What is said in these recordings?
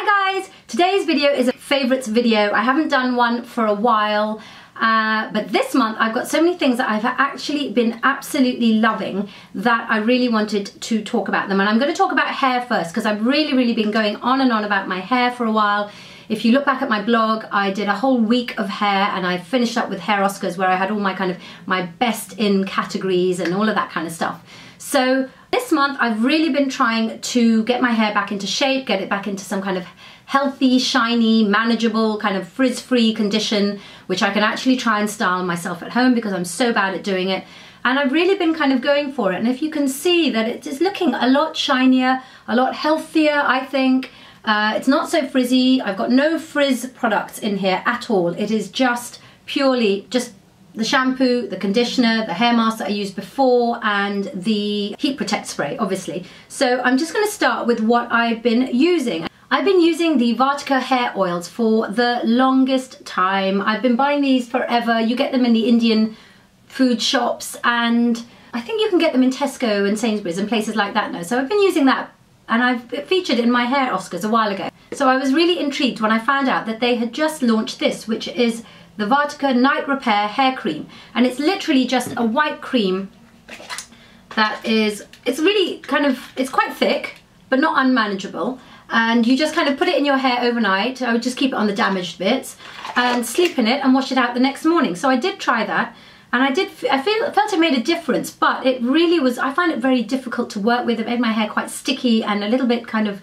Hi guys! Today's video is a favourites video. I haven't done one for a while. Uh, but this month I've got so many things that I've actually been absolutely loving that I really wanted to talk about them and I'm going to talk about hair first because I've really really been going on and on about my hair for a while if you look back at my blog I did a whole week of hair and I finished up with hair Oscars where I had all my kind of my best in categories and all of that kind of stuff so this month I've really been trying to get my hair back into shape, get it back into some kind of healthy, shiny, manageable, kind of frizz-free condition, which I can actually try and style myself at home because I'm so bad at doing it. And I've really been kind of going for it. And if you can see that it is looking a lot shinier, a lot healthier, I think. Uh, it's not so frizzy. I've got no frizz products in here at all. It is just purely just the shampoo, the conditioner, the hair mask that I used before, and the heat protect spray, obviously. So I'm just gonna start with what I've been using. I've been using the Vatika hair oils for the longest time. I've been buying these forever. You get them in the Indian food shops and I think you can get them in Tesco and Sainsbury's and places like that now. So I've been using that and I've featured in my hair Oscars a while ago. So I was really intrigued when I found out that they had just launched this, which is the Vatika Night Repair Hair Cream. And it's literally just a white cream that is, it's really kind of, it's quite thick, but not unmanageable. And you just kind of put it in your hair overnight. I would just keep it on the damaged bits and sleep in it and wash it out the next morning. So I did try that and I did, I feel, felt it made a difference, but it really was, I find it very difficult to work with. It made my hair quite sticky and a little bit kind of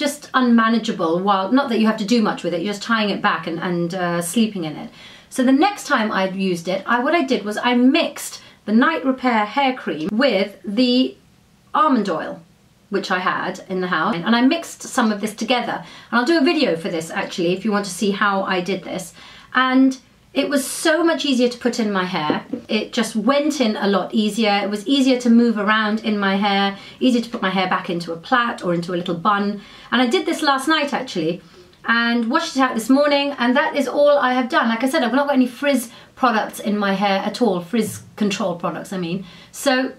just unmanageable while not that you have to do much with it you're just tying it back and, and uh, sleeping in it. So the next time I'd used it I what I did was I mixed the night repair hair cream with the almond oil which I had in the house and I mixed some of this together. And I'll do a video for this actually if you want to see how I did this. And it was so much easier to put in my hair. It just went in a lot easier. It was easier to move around in my hair, easier to put my hair back into a plait or into a little bun. And I did this last night actually and washed it out this morning and that is all I have done. Like I said, I've not got any frizz products in my hair at all, frizz control products I mean. So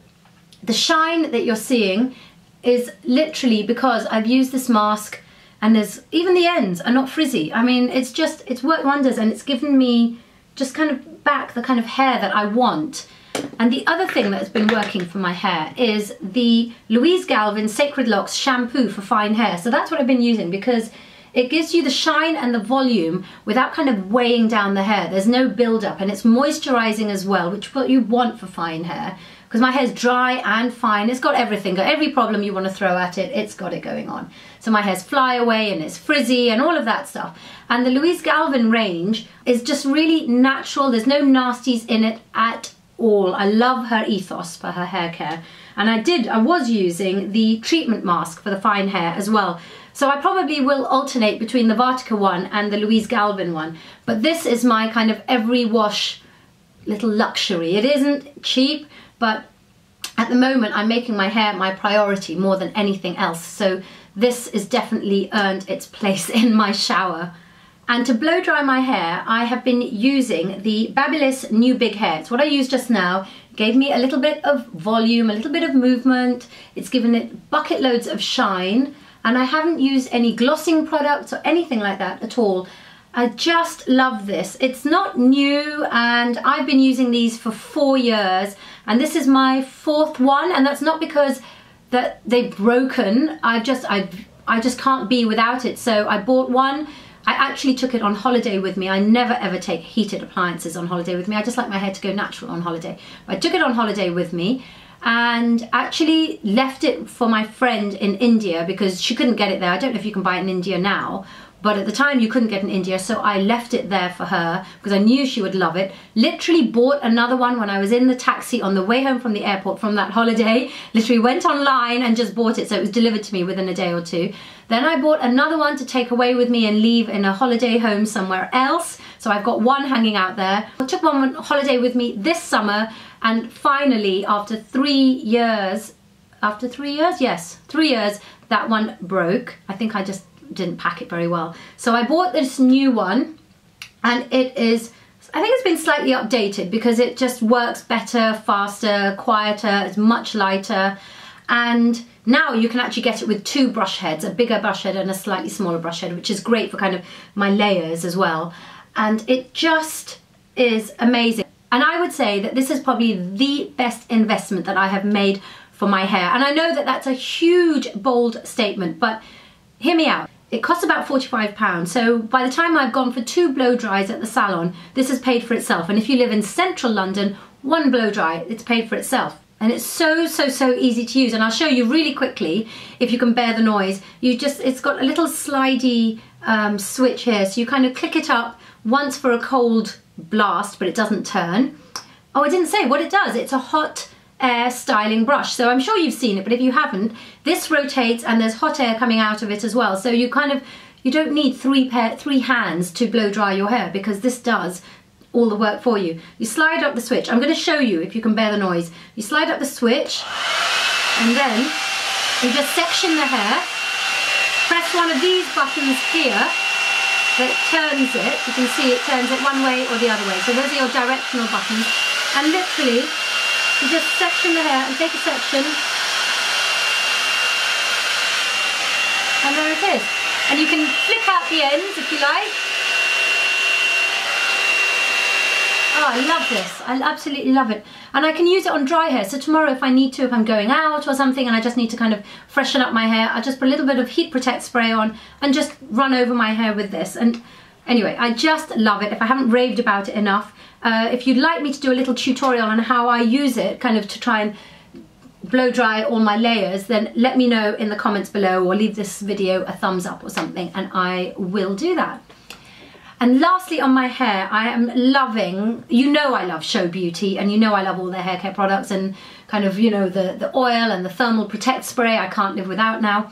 the shine that you're seeing is literally because I've used this mask and there's even the ends are not frizzy. I mean, it's just, it's worked wonders and it's given me just kind of back the kind of hair that I want. And the other thing that's been working for my hair is the Louise Galvin Sacred Locks shampoo for fine hair. So that's what I've been using because it gives you the shine and the volume without kind of weighing down the hair. There's no buildup and it's moisturizing as well, which what you want for fine hair because my hair's dry and fine. It's got everything, got every problem you want to throw at it, it's got it going on. So my hair's fly away and it's frizzy and all of that stuff. And the Louise Galvin range is just really natural. There's no nasties in it at all. I love her ethos for her hair care. And I did, I was using the treatment mask for the fine hair as well. So I probably will alternate between the Vatika one and the Louise Galvin one. But this is my kind of every wash little luxury. It isn't cheap, but at the moment I'm making my hair my priority more than anything else. So this has definitely earned its place in my shower. And to blow dry my hair, I have been using the Babyliss New Big Hair. It's what I used just now. It gave me a little bit of volume, a little bit of movement. It's given it bucket loads of shine. And I haven't used any glossing products or anything like that at all. I just love this. It's not new and I've been using these for four years and this is my fourth one and that's not because that they've broken. I just I I just can't be without it. So I bought one. I actually took it on holiday with me. I never ever take heated appliances on holiday with me. I just like my hair to go natural on holiday. I took it on holiday with me and actually left it for my friend in India because she couldn't get it there. I don't know if you can buy it in India now but at the time you couldn't get in India so I left it there for her because I knew she would love it. Literally bought another one when I was in the taxi on the way home from the airport from that holiday. Literally went online and just bought it so it was delivered to me within a day or two. Then I bought another one to take away with me and leave in a holiday home somewhere else. So I've got one hanging out there. I took one on holiday with me this summer and finally after three years after three years? Yes three years that one broke. I think I just didn't pack it very well. So I bought this new one and it is, I think it's been slightly updated because it just works better, faster, quieter, it's much lighter And now you can actually get it with two brush heads, a bigger brush head and a slightly smaller brush head, which is great for kind of my layers as well. And it just is amazing. And I would say that this is probably the best investment that I have made for my hair. And I know that that's a huge, bold statement, but hear me out. It costs about £45, so by the time I've gone for two blow dries at the salon, this has paid for itself. And if you live in central London, one blow dry, it's paid for itself. And it's so, so, so easy to use. And I'll show you really quickly, if you can bear the noise. You just, it's got a little slidey um, switch here. So you kind of click it up once for a cold blast, but it doesn't turn. Oh, I didn't say what it does. It's a hot air styling brush. So I'm sure you've seen it, but if you haven't, this rotates and there's hot air coming out of it as well. So you kind of, you don't need three pair, three hands to blow dry your hair because this does all the work for you. You slide up the switch. I'm going to show you if you can bear the noise. You slide up the switch and then you just section the hair. Press one of these buttons here that turns it. You can see it turns it one way or the other way. So those are your directional buttons. And literally, you just section the hair and take a section. And there it is. And you can flip out the ends if you like. Oh, I love this. I absolutely love it. And I can use it on dry hair. So tomorrow if I need to, if I'm going out or something and I just need to kind of freshen up my hair, I just put a little bit of heat protect spray on and just run over my hair with this. And anyway, I just love it. If I haven't raved about it enough, uh, if you'd like me to do a little tutorial on how I use it, kind of to try and blow dry all my layers, then let me know in the comments below or leave this video a thumbs up or something and I will do that. And lastly on my hair, I am loving, you know I love Show Beauty and you know I love all their hair care products and kind of, you know, the, the oil and the thermal protect spray I can't live without now.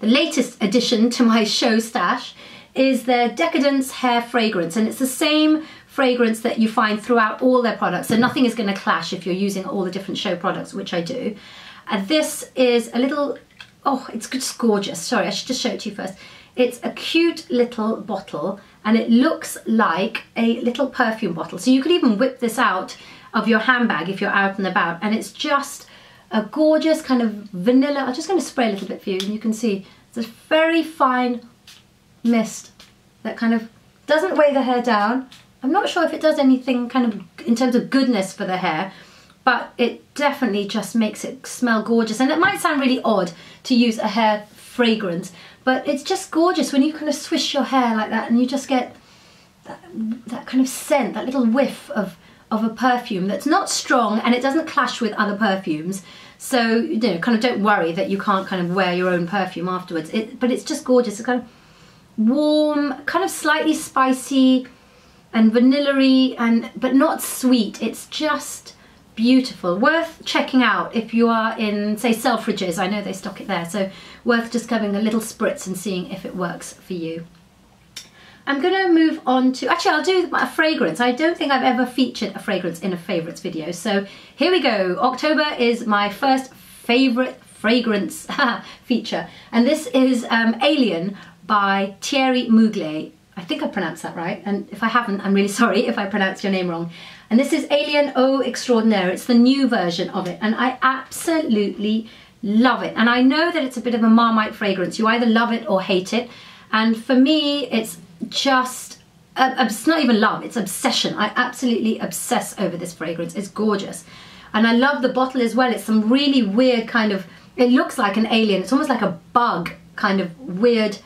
The latest addition to my Show stash is their Decadence Hair Fragrance and it's the same fragrance that you find throughout all their products so nothing is going to clash if you're using all the different Show products, which I do. And this is a little, oh, it's just gorgeous. Sorry, I should just show it to you first. It's a cute little bottle and it looks like a little perfume bottle. So you could even whip this out of your handbag if you're out and about and it's just a gorgeous kind of vanilla, I'm just going to spray a little bit for you and you can see it's a very fine mist that kind of doesn't weigh the hair down. I'm not sure if it does anything kind of in terms of goodness for the hair, but it definitely just makes it smell gorgeous. And it might sound really odd to use a hair fragrance, but it's just gorgeous when you kind of swish your hair like that and you just get that, that kind of scent, that little whiff of, of a perfume that's not strong and it doesn't clash with other perfumes. So, you know, kind of don't worry that you can't kind of wear your own perfume afterwards. It, but it's just gorgeous. It's kind of warm, kind of slightly spicy and vanilla and but not sweet. It's just beautiful. Worth checking out if you are in, say, Selfridges. I know they stock it there. So worth just having a little spritz and seeing if it works for you. I'm going to move on to, actually I'll do a fragrance. I don't think I've ever featured a fragrance in a favourites video. So here we go. October is my first favourite fragrance feature. And this is um, Alien by Thierry Mugler. I think I pronounced that right. And if I haven't, I'm really sorry if I pronounced your name wrong. And this is Alien Eau Extraordinaire. It's the new version of it. And I absolutely love it. And I know that it's a bit of a Marmite fragrance. You either love it or hate it. And for me, it's just, uh, it's not even love, it's obsession. I absolutely obsess over this fragrance. It's gorgeous. And I love the bottle as well. It's some really weird kind of, it looks like an alien. It's almost like a bug kind of weird,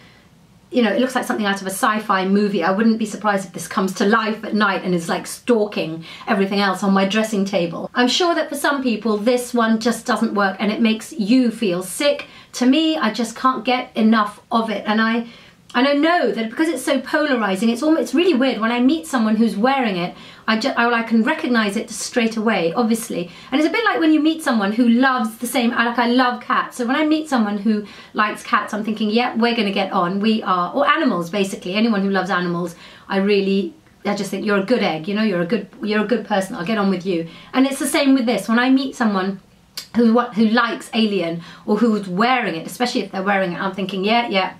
you know, it looks like something out of a sci-fi movie. I wouldn't be surprised if this comes to life at night and is like stalking everything else on my dressing table. I'm sure that for some people this one just doesn't work and it makes you feel sick. To me, I just can't get enough of it and I and I know that because it's so polarizing, it's almost it's really weird when I meet someone who's wearing it. I just I, I can recognize it straight away, obviously. And it's a bit like when you meet someone who loves the same. Like I love cats, so when I meet someone who likes cats, I'm thinking, yeah, we're going to get on. We are, or animals basically. Anyone who loves animals, I really I just think you're a good egg, you know, you're a good you're a good person. I'll get on with you. And it's the same with this. When I meet someone who who likes Alien or who's wearing it, especially if they're wearing it, I'm thinking, yeah, yeah,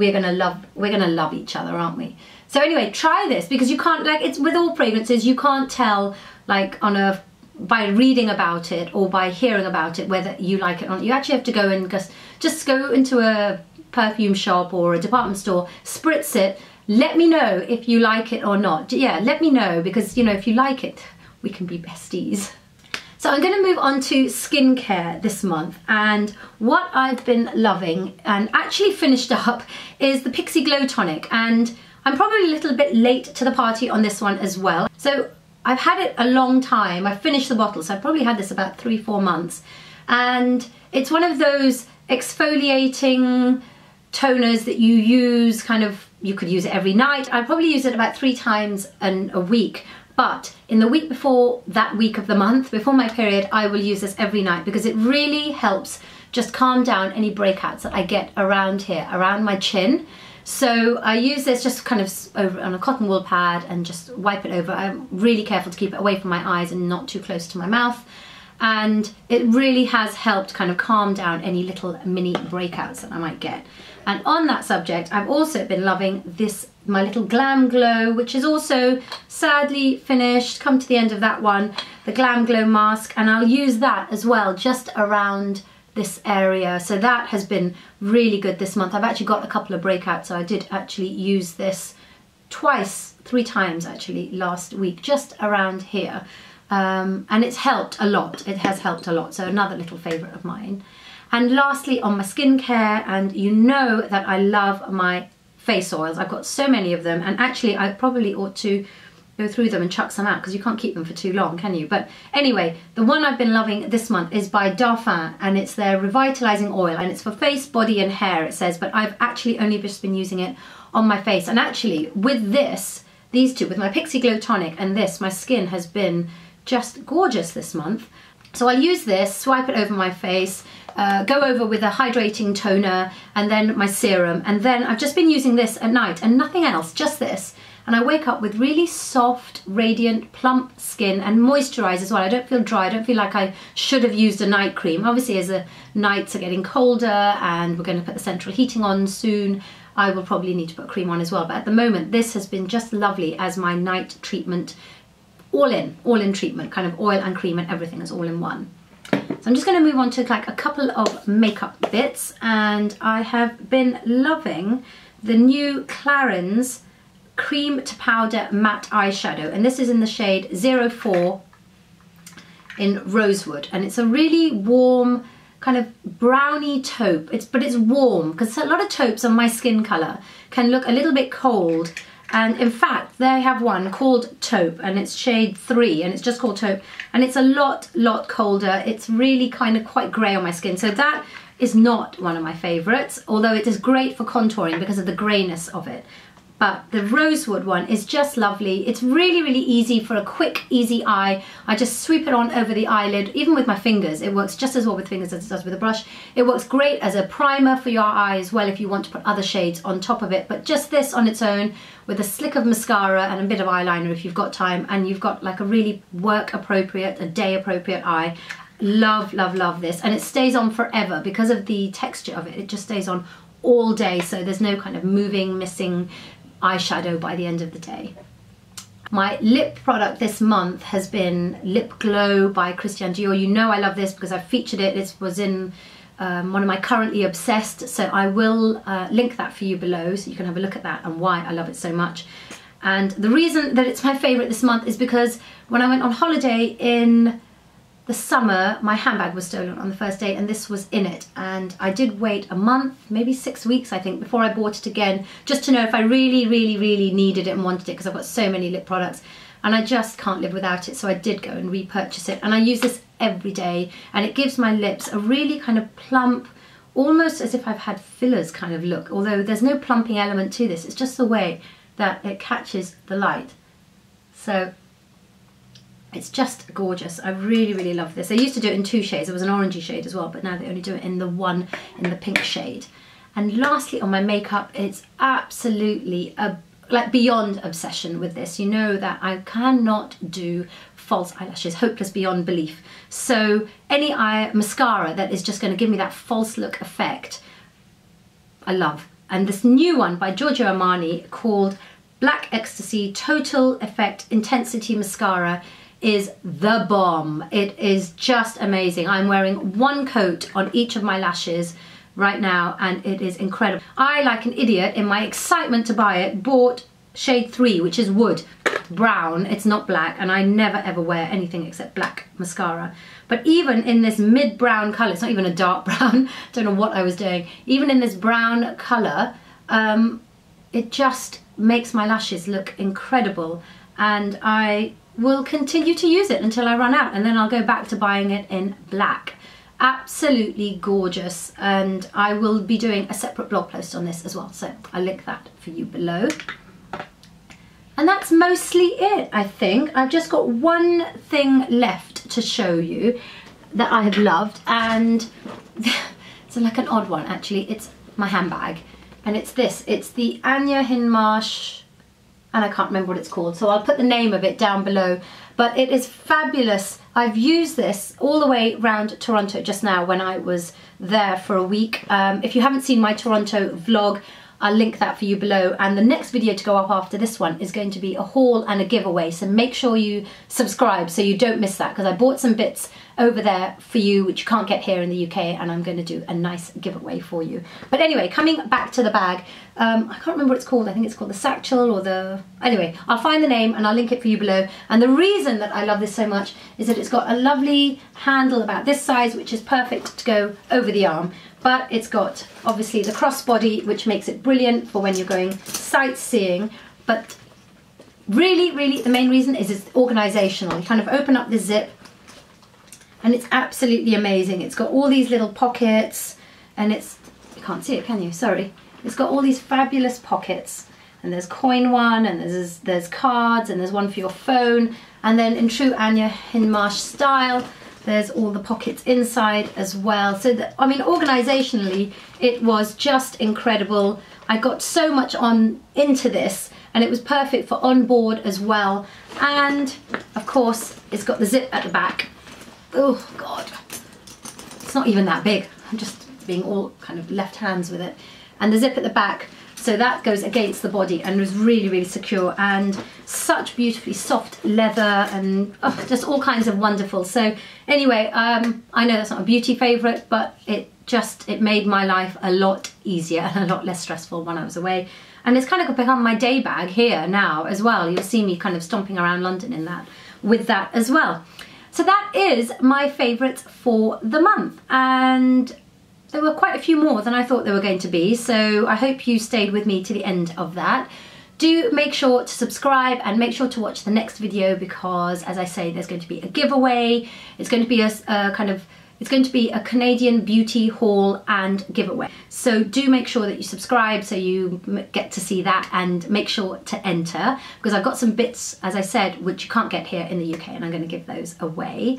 we're gonna love we're gonna love each other aren't we so anyway try this because you can't like it's with all fragrances you can't tell like on a by reading about it or by hearing about it whether you like it or not. You actually have to go and just, just go into a perfume shop or a department store, spritz it, let me know if you like it or not. Yeah, let me know because, you know, if you like it, we can be besties. So I'm going to move on to skincare this month and what I've been loving and actually finished up is the Pixi Glow Tonic and I'm probably a little bit late to the party on this one as well. So I've had it a long time. I finished the bottle, so I've probably had this about three, four months. And it's one of those exfoliating toners that you use kind of, you could use it every night. I probably use it about three times in a week. But in the week before that week of the month, before my period, I will use this every night because it really helps just calm down any breakouts that I get around here, around my chin. So I use this just kind of over on a cotton wool pad and just wipe it over. I'm really careful to keep it away from my eyes and not too close to my mouth. And it really has helped kind of calm down any little mini breakouts that I might get. And on that subject, I've also been loving this, my little Glam Glow, which is also sadly finished, come to the end of that one, the Glam Glow mask. And I'll use that as well, just around this area. So that has been really good this month. I've actually got a couple of breakouts, so I did actually use this twice, three times actually last week, just around here. Um, and it's helped a lot. It has helped a lot. So another little favourite of mine. And lastly, on my skincare, and you know that I love my face oils. I've got so many of them, and actually I probably ought to go through them and chuck some out because you can't keep them for too long, can you? But anyway, the one I've been loving this month is by Darphin and it's their revitalizing oil and it's for face, body and hair it says, but I've actually only just been using it on my face. And actually with this, these two, with my Pixi Glow Tonic and this, my skin has been just gorgeous this month. So I'll use this, swipe it over my face, uh, go over with a hydrating toner and then my serum. And then I've just been using this at night and nothing else, just this and I wake up with really soft, radiant, plump skin and moisturised as well. I don't feel dry, I don't feel like I should have used a night cream. Obviously as the nights are getting colder and we're going to put the central heating on soon, I will probably need to put cream on as well. But at the moment this has been just lovely as my night treatment, all in, all in treatment, kind of oil and cream and everything is all in one. So I'm just going to move on to like a couple of makeup bits and I have been loving the new Clarins cream to powder matte eyeshadow and this is in the shade 04 in Rosewood and it's a really warm kind of browny taupe. It's but it's warm because a lot of taupes on my skin color can look a little bit cold and in fact they have one called taupe and it's shade 3 and it's just called taupe. And it's a lot lot colder. It's really kind of quite grey on my skin. So that is not one of my favorites although it is great for contouring because of the greyness of it but the rosewood one is just lovely. It's really, really easy for a quick, easy eye. I just sweep it on over the eyelid, even with my fingers. It works just as well with fingers as it does with a brush. It works great as a primer for your eye as well if you want to put other shades on top of it. But just this on its own with a slick of mascara and a bit of eyeliner if you've got time and you've got like a really work appropriate, a day appropriate eye love love love this and it stays on forever because of the texture of it it just stays on all day so there's no kind of moving missing eyeshadow by the end of the day. My lip product this month has been Lip Glow by Christian Dior. You know I love this because I've featured it. It was in um, one of my currently obsessed, so I will uh, link that for you below so you can have a look at that and why I love it so much. And the reason that it's my favourite this month is because when I went on holiday in the summer, my handbag was stolen on the first day and this was in it. And I did wait a month, maybe six weeks, I think, before I bought it again, just to know if I really, really, really needed it and wanted it because I've got so many lip products and I just can't live without it. So I did go and repurchase it and I use this every day and it gives my lips a really kind of plump, almost as if I've had fillers kind of look, although there's no plumping element to this. It's just the way that it catches the light. So it's just gorgeous. I really, really love this. They used to do it in two shades. There was an orangey shade as well, but now they only do it in the one, in the pink shade. And lastly, on my makeup, it's absolutely a like beyond obsession with this. You know that I cannot do false eyelashes, hopeless beyond belief. So any eye mascara that is just going to give me that false look effect, I love. And this new one by Giorgio Armani called Black Ecstasy Total Effect Intensity Mascara is the bomb. It is just amazing. I'm wearing one coat on each of my lashes right now and it is incredible. I, like an idiot, in my excitement to buy it, bought shade 3, which is wood, brown. It's not black and I never ever wear anything except black mascara. But even in this mid-brown colour, it's not even a dark brown, don't know what I was doing, even in this brown colour, um, it just makes my lashes look incredible and I will continue to use it until I run out and then I'll go back to buying it in black. Absolutely gorgeous and I will be doing a separate blog post on this as well so I'll link that for you below. And that's mostly it, I think. I've just got one thing left to show you that I have loved and it's like an odd one actually. It's my handbag and it's this. It's the Anya Hindmarch and I can't remember what it's called so I'll put the name of it down below. But it is fabulous. I've used this all the way around Toronto just now when I was there for a week. Um, if you haven't seen my Toronto vlog I'll link that for you below. And the next video to go up after this one is going to be a haul and a giveaway so make sure you subscribe so you don't miss that because I bought some bits over there for you which you can't get here in the UK and I'm going to do a nice giveaway for you. But anyway, coming back to the bag, um, I can't remember what it's called, I think it's called the Satchel or the... Anyway, I'll find the name and I'll link it for you below. And the reason that I love this so much is that it's got a lovely handle about this size which is perfect to go over the arm. But it's got obviously the crossbody which makes it brilliant for when you're going sightseeing. But really really the main reason is it's organizational. You kind of open up the zip and it's absolutely amazing it's got all these little pockets and it's you can't see it can you sorry it's got all these fabulous pockets and there's coin one and there's there's cards and there's one for your phone and then in true Anya Hindmarch style there's all the pockets inside as well. So, I mean, organizationally, it was just incredible. I got so much on into this and it was perfect for on board as well. And of course, it's got the zip at the back. Oh God, it's not even that big. I'm just being all kind of left hands with it. And the zip at the back so that goes against the body and was really, really secure and such beautifully soft leather and oh, just all kinds of wonderful. So anyway, um, I know that's not a beauty favorite, but it just, it made my life a lot easier and a lot less stressful when I was away. And it's kind of become my day bag here now as well. You'll see me kind of stomping around London in that, with that as well. So that is my favourites for the month. And there were quite a few more than I thought there were going to be, so I hope you stayed with me to the end of that. Do make sure to subscribe and make sure to watch the next video because, as I say, there's going to be a giveaway. It's going to be a, a kind of it's going to be a Canadian beauty haul and giveaway. So do make sure that you subscribe so you get to see that and make sure to enter because I've got some bits, as I said, which you can't get here in the UK and I'm going to give those away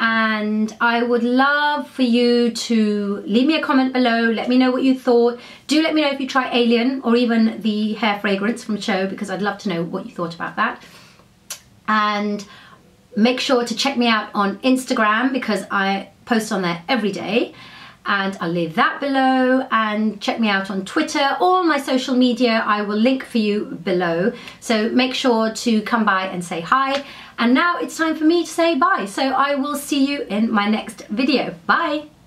and I would love for you to leave me a comment below, let me know what you thought. Do let me know if you try Alien or even the hair fragrance from Show because I'd love to know what you thought about that. And make sure to check me out on Instagram because I post on there every day and I'll leave that below and check me out on Twitter all my social media I will link for you below so make sure to come by and say hi and now it's time for me to say bye. So I will see you in my next video. Bye.